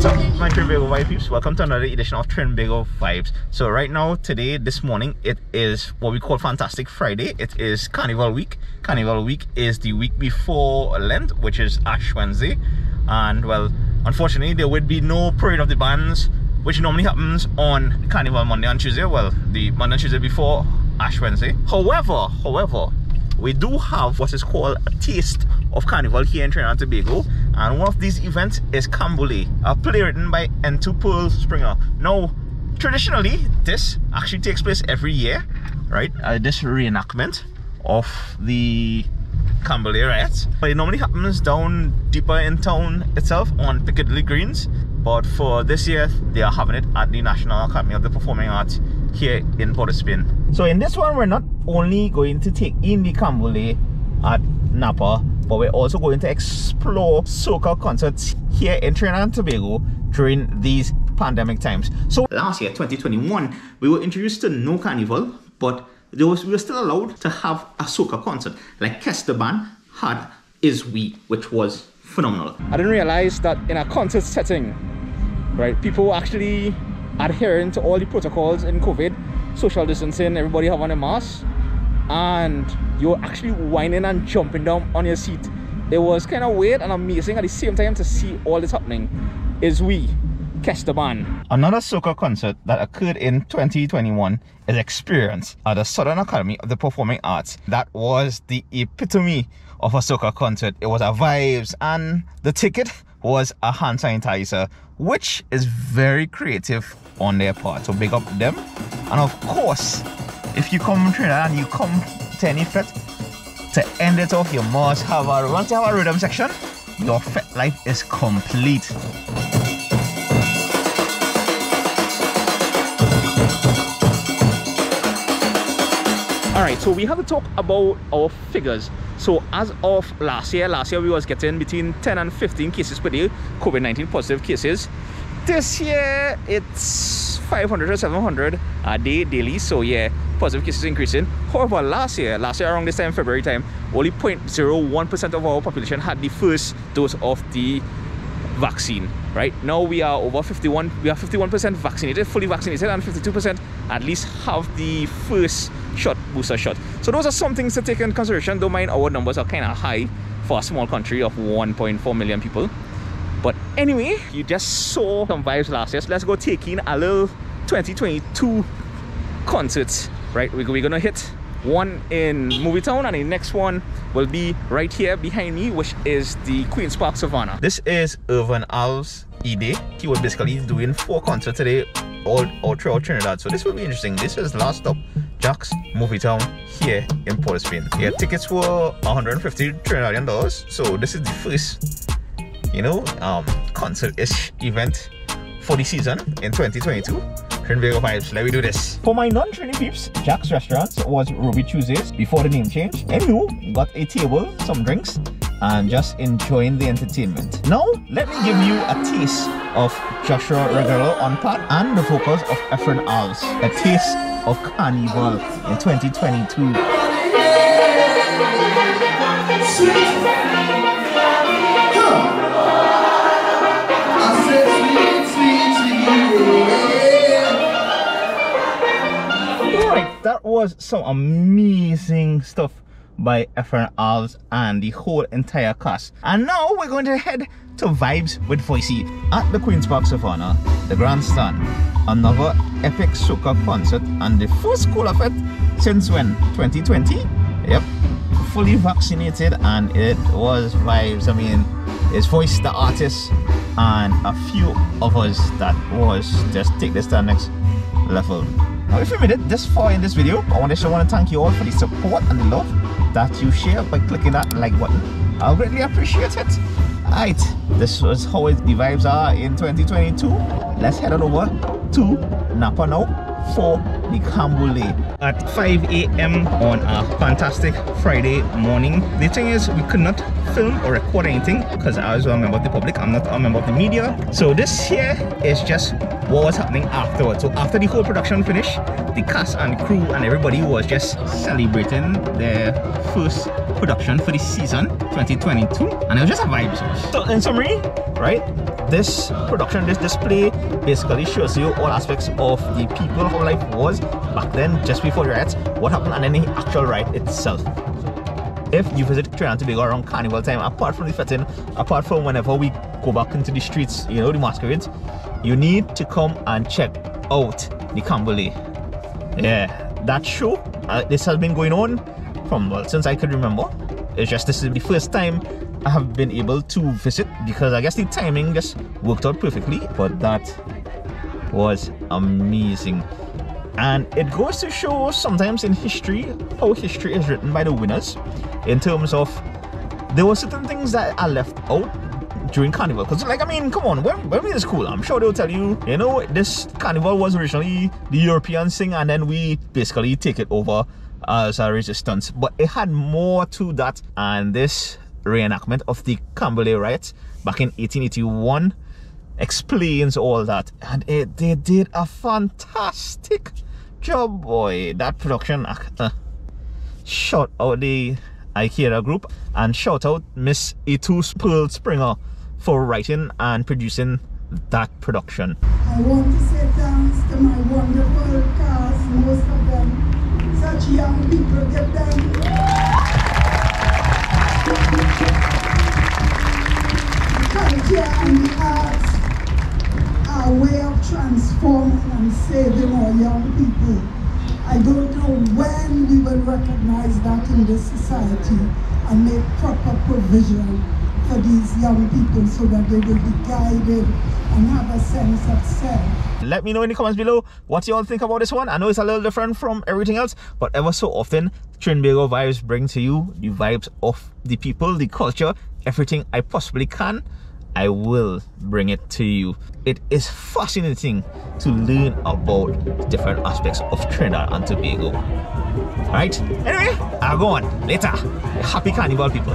What's up, my Trinbago Vibe peeps? Welcome to another edition of Trinbago Vibes. So right now, today, this morning, it is what we call Fantastic Friday. It is Carnival Week. Carnival Week is the week before Lent, which is Ash Wednesday. And well, unfortunately, there would be no Parade of the Bands, which normally happens on Carnival Monday and Tuesday. Well, the Monday and Tuesday before Ash Wednesday. However, however, we do have what is called a taste of carnival here in Trinidad and Tobago and one of these events is Canboulay, a play written by Eintou Pearl Springer. Now, traditionally, this actually takes place every year, right? Uh, this reenactment of the Canboulay riots. But it normally happens down deeper in town itself on Piccadilly Greens. But for this year, they are having it at the National Academy of the Performing Arts here in Port of Spain. So in this one, we're not only going to take in the Canboulay at Napa, but we're also going to explore soca concerts here in Trinidad and Tobago during these pandemic times. So last year, 2021, we were introduced to No Carnival, but there was, we were still allowed to have a soca concert like Kes the Band had Is We, which was phenomenal. I didn't realize that in a concert setting, right, people were actually adhering to all the protocols in COVID, social distancing, everybody having a mask, and you're actually whining and jumping down on your seat. It was kind of weird and amazing at the same time to see all this happening. Is we band. Another soca concert that occurred in 2021 is Experience at the Southern Academy of the Performing Arts. That was the epitome of a soca concert. It was a vibes and the ticket was a hand sanitizer, which is very creative on their part. So big up them. And of course, if you come to Trinidad and you come to any fete, to end it off, you must have a once you have a rhythm section, your fete life is complete. all right so we have to talk about our figures. So as of last year last year we was getting between 10 and 15 cases per day covid-19 positive cases this year it's 500 or 700 a ah, day daily so yeah positive cases increasing. However last year last year around this time february time only 0.01 percent of our population had the first dose of the vaccine right? Now we are over 51 we are 51 percent vaccinated fully vaccinated and 52 percent at least have the first shot booster shot. So those are some things to take in consideration don't mind our numbers are kind of high for a small country of 1.4 million people anyway you just saw some vibes last year so let's go take in a little 2022 concerts right we're, we're gonna hit one in Movie Town and the next one will be right here behind me which is the Queen's Park Savannah. This is Erphaan Alves Ide. He was basically doing four concerts today all, all throughout Trinidad so this will be interesting. This is last stop Jack's Movie Town here in Port of Spain. Yeah, tickets were 150 Trinidadian dollars so this is the first you know um concert-ish event for the season in 2022 Trinbago vibes, let me do this. For my non-Trini peeps, Jack's Restaurant was Ruby Tuesdays before the name change. Anywho, got a table, some drinks, and just enjoying the entertainment. Now, let me give you a taste of Joshua Regrello on pad and the vocals of Erphaan Alves. A taste of Carnival in 2022. Was some amazing stuff by Erphaan Alves and the whole entire cast. And now we're going to head to Vibes with Voicey at the Queen's Park Savannah, the Grandstand. Another epic soca concert and the first school of it since when? 2020? Yep. Fully vaccinated and it was vibes. I mean, it's Voice the artist and a few of us that was just take this to the next level. Now if you made it this far in this video, I want to, I want to thank you all for the support and the love that you share by clicking that like button. I'll greatly appreciate it. Alright, this was how it, the vibes are in 2022. Let's head on over to Napa now for the Canboulay at 5 a.m. on a fantastic Friday morning. The thing is, we could not film or record anything because I was a member of the public. I'm not a member of the media. So this here is just what was happening afterwards. So after the whole production finished, the cast and crew and everybody was just celebrating their first production for the season 2022 and it was just a vibe. So in summary, right? This production, this display basically shows you all aspects of the people, how life was back then, just before the riots, what happened, and then the actual riot itself. If you visit Trinidad and Tobago around carnival time, apart from the fitting, apart from whenever we go back into the streets, you know, the masquerades, you need to come and check out the Canboulay. Yeah, that show, uh, this has been going on from, well, since I could remember. It's just this is the first time I have been able to visit because I guess the timing just worked out perfectly, but that was amazing. And it goes to show sometimes in history how history is written by the winners in terms of there were certain things that are left out during carnival. Because like i mean come on when, when we in school i'm sure they'll tell you you know this carnival was originally the european thing and then we basically take it over as a resistance. But it had more to that and this reenactment of the Canboulay riots back in 1881 explains all that. And it, they did a fantastic job boy. That production actor shout out the Idakeda group and shout out Miss Eintou Pearl Springer for writing and producing that production. I want to say thanks to my wonderful cast, most of them such young people. Give them culture and the arts are a way of transforming and saving our young people. I don't know when we will recognize that in this society and make proper provision for these young people so that they will be guided and have a sense of self. Let me know in the comments below what you all think about this one. I know it's a little different from everything else, but ever so often, Trinbago Vibes bring to you the vibes of the people, the culture, everything I possibly can. I will bring it to you. It is fascinating to learn about different aspects of Trinidad and Tobago. Alright? Anyway, I'll go on later. Happy Carnival, people.